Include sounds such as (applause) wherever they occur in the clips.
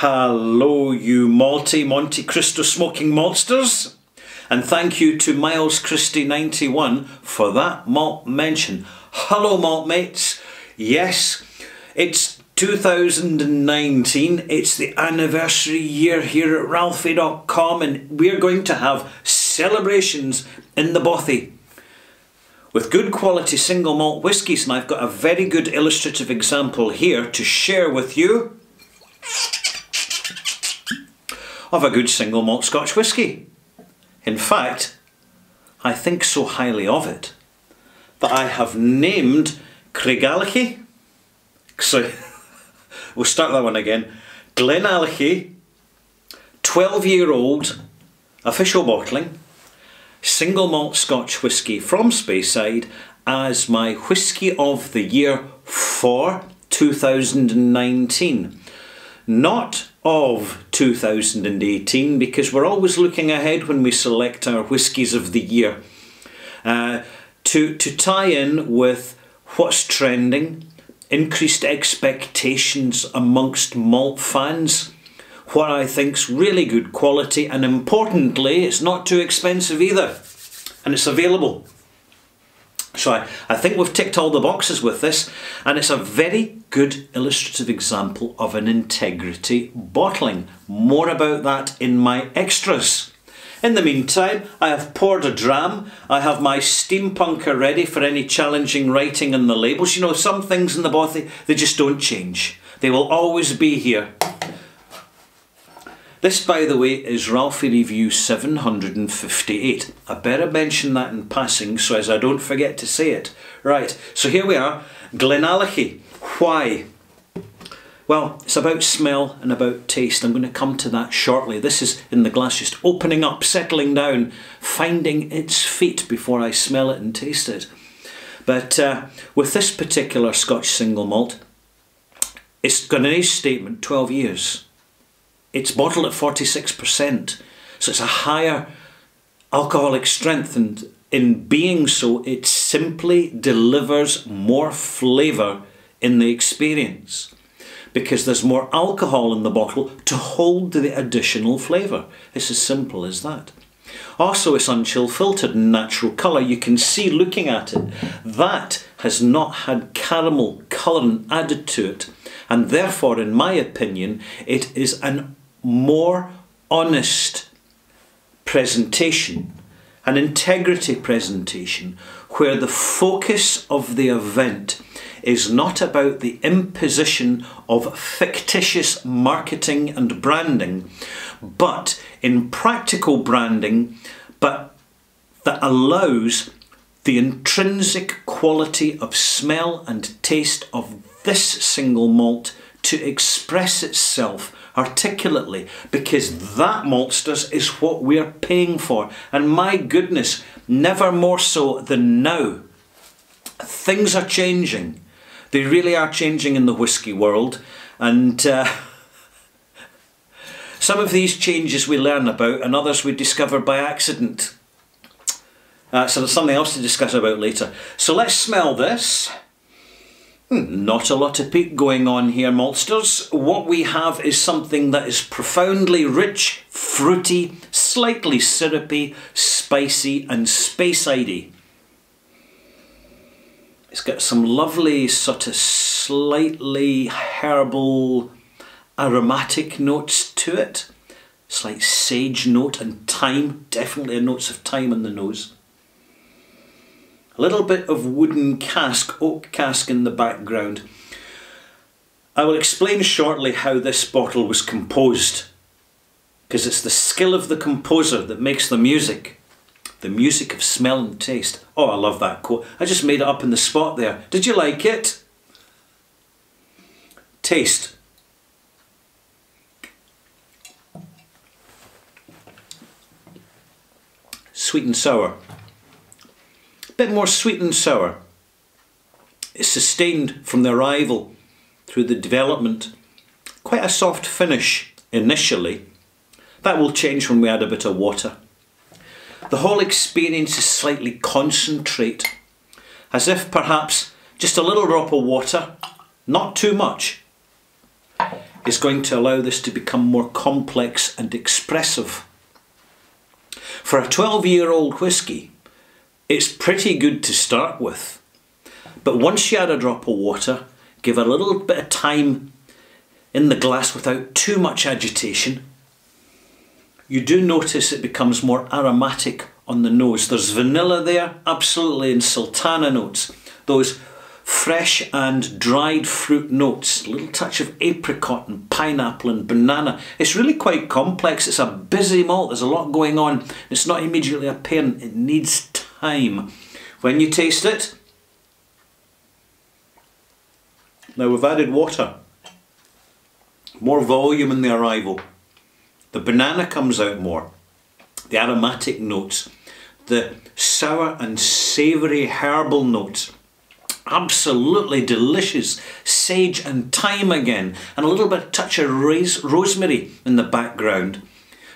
Hello, you malty Monte Cristo smoking monsters. And thank you to Miles Christie 91 for that malt mention. Hello, malt mates. Yes, it's 2019. It's the anniversary year here at ralfy.com, and we're going to have celebrations in the bothy with good quality single malt whiskies. And I've got a very good illustrative example here to share with you of a good single malt Scotch whisky. In fact, I think so highly of it that I have named Craigellachie. So (laughs) we'll start that one again. Glenallachie, 12 year old, official bottling, single malt Scotch whisky from Speyside as my whisky of the year for 2019. Not of 2018 because we're always looking ahead when we select our whiskies of the year. Uh, to, to tie in with what's trending, increased expectations amongst malt fans, what I think's really good quality, and importantly, it's not too expensive either, and it's available. So I, I think we've ticked all the boxes with this, and it's a very good illustrative example of an integrity bottling. More about that in my extras. In the meantime, I have poured a dram. I have my steampunker ready for any challenging writing on the labels. You know, some things in the bothy, they just don't change. They will always be here. This, by the way, is Ralfy Review 758. I better mention that in passing so as I don't forget to say it. Right, so here we are, Glenallachie. Why? Well, it's about smell and about taste. I'm going to come to that shortly. This is in the glass just opening up, settling down, finding its feet before I smell it and taste it. But uh, with this particular Scotch single malt, it's got an age statement 12 years. It's bottled at 46%, so it's a higher alcoholic strength, and in being so, it simply delivers more flavour in the experience because there's more alcohol in the bottle to hold the additional flavour. It's as simple as that. Also, it's unchill filtered natural colour. You can see looking at it, that has not had caramel colouring added to it. And therefore, in my opinion, it is an more honest presentation, an integrity presentation, where the focus of the event is not about the imposition of fictitious marketing and branding, but in practical branding, but that allows the intrinsic quality of smell and taste of this single malt to express itself articulately because that maltsters is what we're paying for. And my goodness, never more so than now. Things are changing. They really are changing in the whisky world. And uh, (laughs) some of these changes we learn about and others we discover by accident. Uh, so there's something else to discuss about later. So let's smell this. Not a lot of peat going on here, maltsters. What we have is something that is profoundly rich, fruity, slightly syrupy, spicy and Speyside. It's got some lovely sort of slightly herbal aromatic notes to it. Slight sage note and thyme, definitely notes of thyme in the nose. A little bit of wooden cask, oak cask in the background. I will explain shortly how this bottle was composed because it's the skill of the composer that makes the music. The music of smell and taste. Oh, I love that quote. I just made it up in the spot there. Did you like it? Taste. Sweet and sour bit more sweet and sour. It's sustained from the arrival through the development. Quite a soft finish initially. That will change when we add a bit of water. The whole experience is slightly concentrate, as if perhaps just a little drop of water, not too much, is going to allow this to become more complex and expressive. For a 12 year old whisky, it's pretty good to start with. But once you add a drop of water, give a little bit of time in the glass without too much agitation, you do notice it becomes more aromatic on the nose. There's vanilla there, absolutely, and sultana notes. Those fresh and dried fruit notes, a little touch of apricot and pineapple and banana. It's really quite complex. It's a busy malt. There's a lot going on. It's not immediately apparent. It needs When you taste it, now we've added water. More volume in the arrival. The banana comes out more. The aromatic notes. The sour and savoury herbal notes absolutely delicious sage and thyme again and a little bit touch of rosemary in the background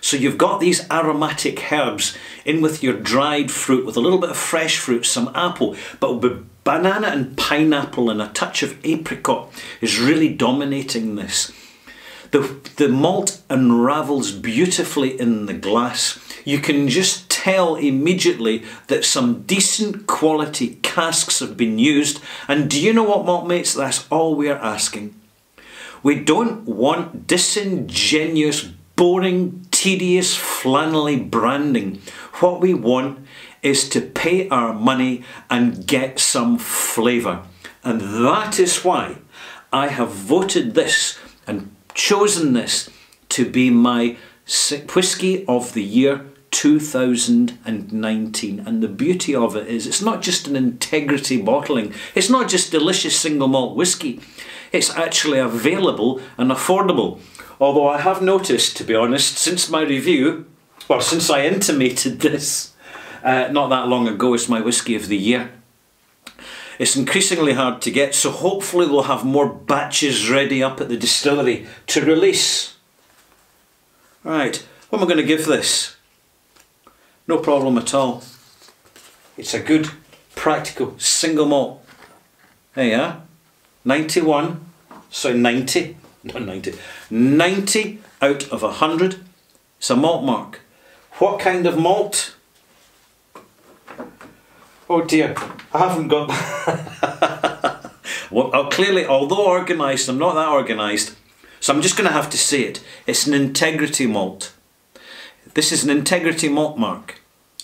so you've got these aromatic herbs in with your dried fruit with a little bit of fresh fruit some apple but banana and pineapple and a touch of apricot is really dominating this the, the malt unravels beautifully in the glass you can just tell immediately that some decent quality casks have been used. And do you know what, malt mates? That's all we're asking. We don't want disingenuous, boring, tedious, flannelly branding. What we want is to pay our money and get some flavour. And that is why I have voted this and chosen this to be my whisky of the year 2019 and the beauty of it is it's not just an integrity bottling it's not just delicious single malt whiskey it's actually available and affordable although I have noticed to be honest since my review well since I intimated this uh, not that long ago it's my whiskey of the year it's increasingly hard to get so hopefully we'll have more batches ready up at the distillery to release right what am I going to give this no problem at all. It's a good, practical, single malt. There you are. 91, so 90, not 90, 90 out of 100. It's a malt mark. What kind of malt? Oh dear, I haven't got (laughs) well, I'll clearly, although organised, I'm not that organised, so I'm just going to have to say it. It's an integrity malt. This is an integrity malt mark.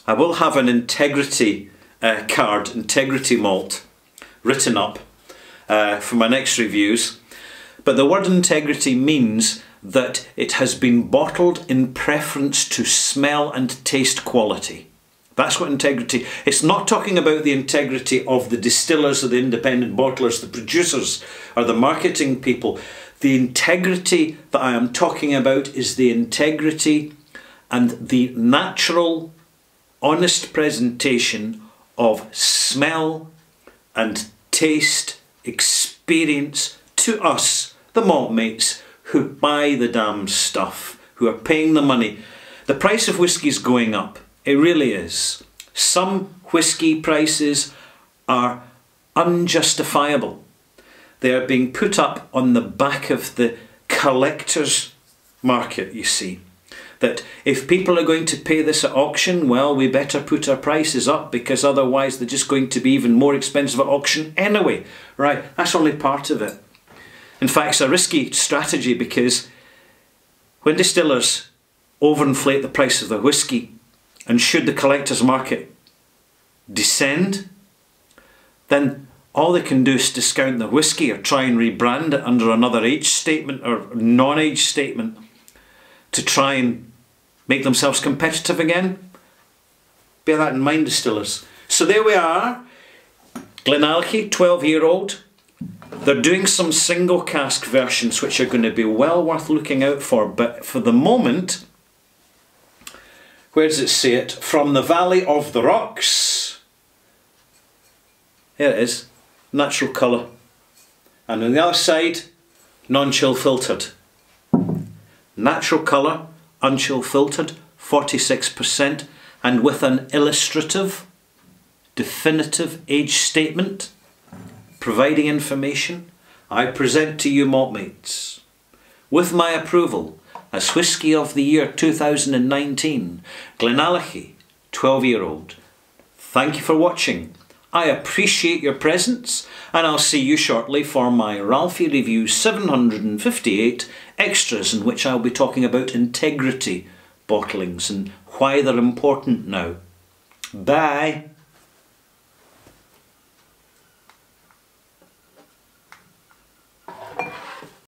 I will have an integrity uh, card, integrity malt, written up uh, for my next reviews. But the word integrity means that it has been bottled in preference to smell and taste quality. That's what integrity. It's not talking about the integrity of the distillers or the independent bottlers, the producers or the marketing people. The integrity that I am talking about is the integrity and the natural honest presentation of smell and taste experience to us, the malt mates, who buy the damn stuff, who are paying the money. The price of whisky is going up. It really is. Some whisky prices are unjustifiable. They are being put up on the back of the collector's market, you see that if people are going to pay this at auction, well, we better put our prices up because otherwise they're just going to be even more expensive at auction anyway. Right, that's only part of it. In fact, it's a risky strategy because when distillers overinflate the price of their whisky and should the collector's market descend, then all they can do is discount the whisky or try and rebrand it under another age statement or non-age statement to try and make themselves competitive again. Bear that in mind, distillers. So there we are. Glenallachie, 12 year old. They're doing some single cask versions which are going to be well worth looking out for, but for the moment, where does it say it? From the Valley of the Rocks. Here it is, natural colour. And on the other side, non-chill filtered. Natural colour, unchill filtered, 46%, and with an illustrative, definitive age statement, providing information, I present to you, maltmates, with my approval, as Whisky of the Year 2019, Glenallachie, 12 year old. Thank you for watching. I appreciate your presence, and I'll see you shortly for my Ralfy Review 758 extras, in which I'll be talking about integrity bottlings and why they're important now. Bye.